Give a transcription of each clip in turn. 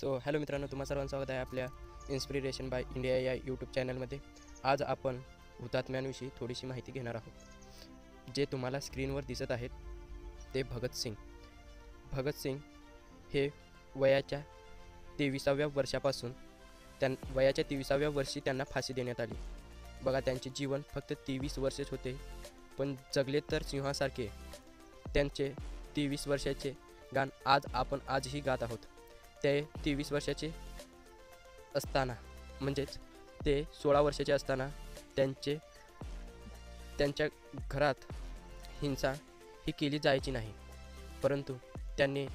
So hello मित्रांनो तुम्हा सर्वांचं स्वागत आहे आपल्या इन्स्पिरेशन बाय इंडिया या यूट्यूब चॅनलमध्ये आज आपण हुतात्म्यांविषयी थोडीशी माहिती घेणार आहोत. जे तुम्हाला स्क्रीनवर दिसत आहेत ते भगतसिंग भगतसिंग हे वयाच्या तेविसाव्या वर्षापासून त्यां वयाच्या तेविसाव्या वर्षी त्यांना फाशी देण्यात आली. बघा त्यांचे जीवन फक्त तेवीस वर्षेच होते. पण जगले तर सिंहासारखे. त्यांचे तेवीस वर्षाचे गाण आज आपण आजही गात आहोत. ते तेवीस वर्षाचे असताना म्हणजेच ते सोळा वर्षाचे असताना त्यांचे त्यांच्या घरात हिंसा ही केली जायची नाही. परंतु त्यांनी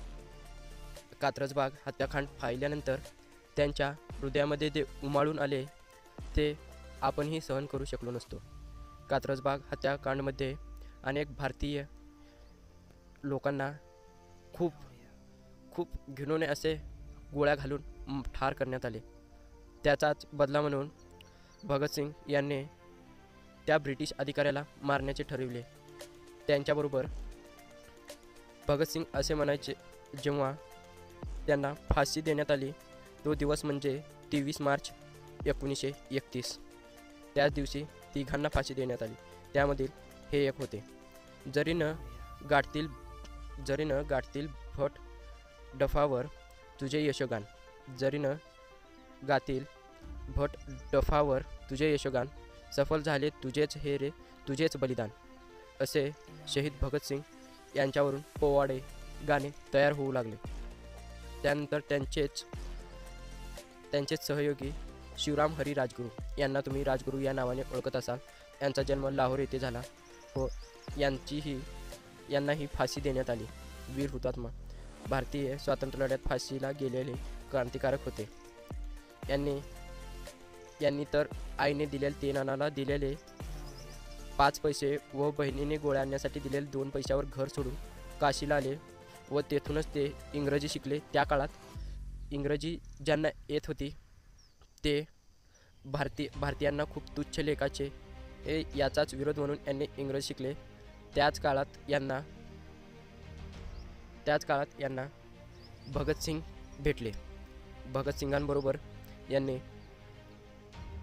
कात्रजबाग हत्याकांड पाहिल्यानंतर त्यांच्या हृदयामध्ये जे उमाळून आले ते आपणही सहन करू शकलो नसतो. कात्रजबाग हत्याकांडमध्ये अनेक भारतीय लोकांना खूप खूप घिनवणे असे गोळ्या घालून ठार करण्यात आले. त्याचाच बदला म्हणून भगतसिंग यांनी त्या ब्रिटिश अधिकाऱ्याला मारण्याचे ठरविले. त्यांच्याबरोबर भगतसिंग असे म्हणायचे जेव्हा त्यांना फाशी देण्यात आली तो दिवस म्हणजे तेवीस मार्च एकोणीसशे एकतीस. त्याच दिवशी तिघांना फाशी देण्यात आली. त्यामधील हे एक होते. जरीनं गाठतील जरीनं गाठतील भट डफावर तुझे यशोगान. जरी न गातील भट डफावर तुझे यशोगान. सफल झाले तुझेच हे रे तुझेच बलिदान. असे शहीद भगतसिंग यांच्यावरून पोवाडे गाणे तयार होऊ लागले. त्यानंतर त्यांचेच त्यांचेच सहयोगी शिवराम हरी राजगुरू यांना तुम्ही राजगुरू या नावाने ओळखत असाल. यांचा जन्म लाहोर येथे झाला व यांचीही यांनाही फाशी देण्यात आली. वीर हुतात्मा. भारतीय स्वातंत्र्य लढ्यात फाशीला गेलेले क्रांतिकारक होते. यांनी यांनी तर आईने दिलेले अनाला दिलेले पाच पैसे व बहिणीने गोळ्या आणण्यासाठी दिलेले दोन पैशावर घर सोडून काशीला आले व तेथूनच ते इंग्रजी शिकले. त्या काळात इंग्रजी ज्यांना येत होती ते भारतीय भारतीयांना खूप तुच्छ लेखाचे हे याचाच विरोध म्हणून यांनी इंग्रजी शिकले. त्याच काळात यांना त्याच काळात यांना भगतसिंग भेटले. भगतसिंगांबरोबर यांनी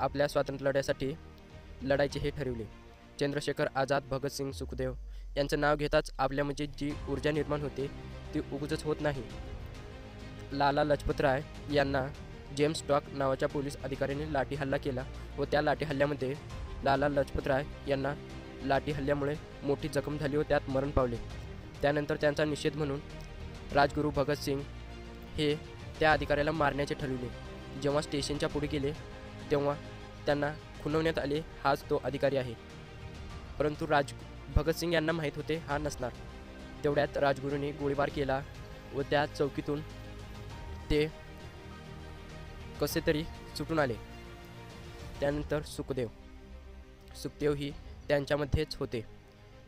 आपल्या स्वातंत्र्य लढ्यासाठी लढायचे हे ठरविले. चंद्रशेखर आझाद भगतसिंग सुखदेव यांचं नाव घेताच आपल्या म्हणजे जी ऊर्जा निर्माण होते ती उगजच होत नाही. लाला लजपतराय यांना जेम्स स्टॉक नावाच्या पोलीस अधिकाऱ्याने लाठी हल्ला केला व त्या लाठी हल्ल्यामध्ये लाला लजपतराय यांना लाठी हल्ल्यामुळे मोठी जखम झाली व त्यात मरण पावले. त्यानंतर त्यांचा निषेध म्हणून राजगुरू भगतसिंग हे त्या अधिकाऱ्याला मारण्याचे ठरविले. जेव्हा स्टेशनच्या पुढे गेले तेव्हा त्यांना खुनवण्यात आले हाच तो अधिकारी आहे. परंतु राज भगतसिंग यांना माहीत होते हा नसणार. तेवढ्यात राजगुरूंनी गोळीबार केला व त्या चौकीतून ते कसे तरी सुटून आले. त्यानंतर सुखदेव सुखदेव ही त्यांच्यामध्येच होते.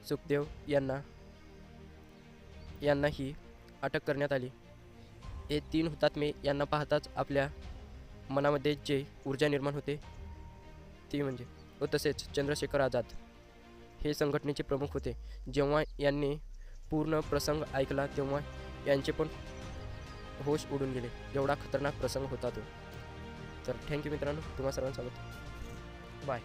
सुखदेव यांना यांनाही अटक करण्यात आली. हे तीन हुतात्मे यांना पाहताच आपल्या मनामध्ये जे ऊर्जा निर्माण होते ती म्हणजे व तसेच चंद्रशेखर आझाद. हे संघटनेचे प्रमुख होते. जेव्हा यांनी पूर्ण प्रसंग ऐकला तेव्हा यांचे पण होश उडून गेले. एवढा खतरनाक प्रसंग होता तो. तर थँक्यू मित्रांनो. तुम्हा सर्वांसोबत. बाय